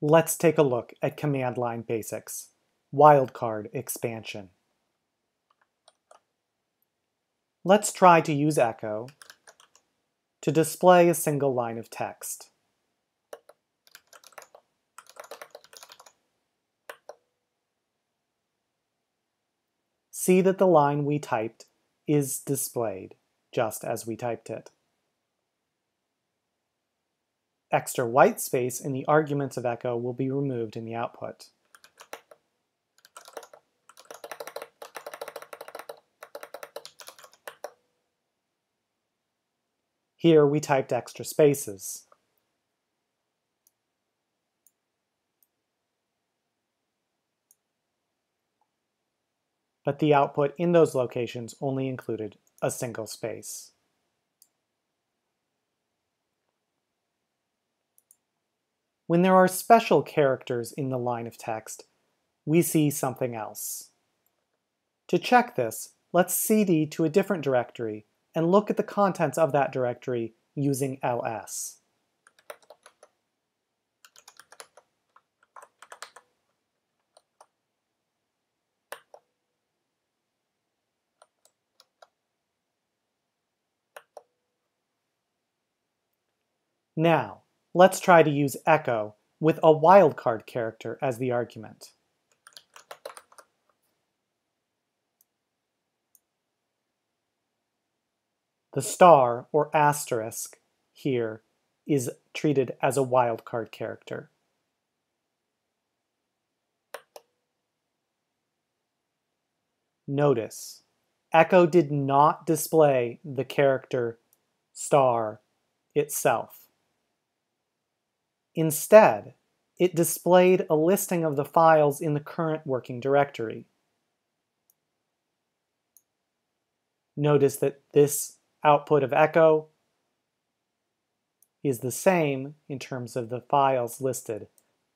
Let's take a look at command line basics. Wildcard expansion. Let's try to use echo to display a single line of text. See that the line we typed is displayed just as we typed it. Extra white space in the arguments of echo will be removed in the output. Here we typed extra spaces. But the output in those locations only included a single space. When there are special characters in the line of text, we see something else. To check this, let's cd to a different directory and look at the contents of that directory using ls. Now, let's try to use echo with a wildcard character as the argument. The star or asterisk here is treated as a wildcard character. Notice, Echo did not display the character star itself. Instead, it displayed a listing of the files in the current working directory. Notice that this output of echo is the same in terms of the files listed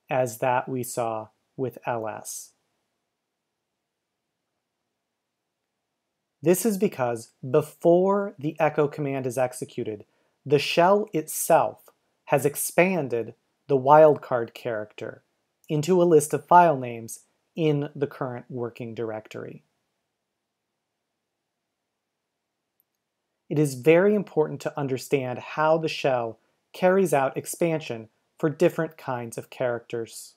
as that we saw with ls. This is because before the echo command is executed, the shell itself has expanded the wildcard character into a list of file names in the current working directory. It is very important to understand how the shell carries out expansion for different kinds of characters.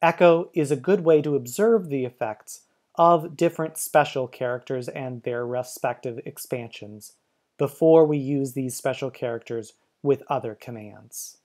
Echo is a good way to observe the effects of different special characters and their respective expansions before we use these special characters with other commands.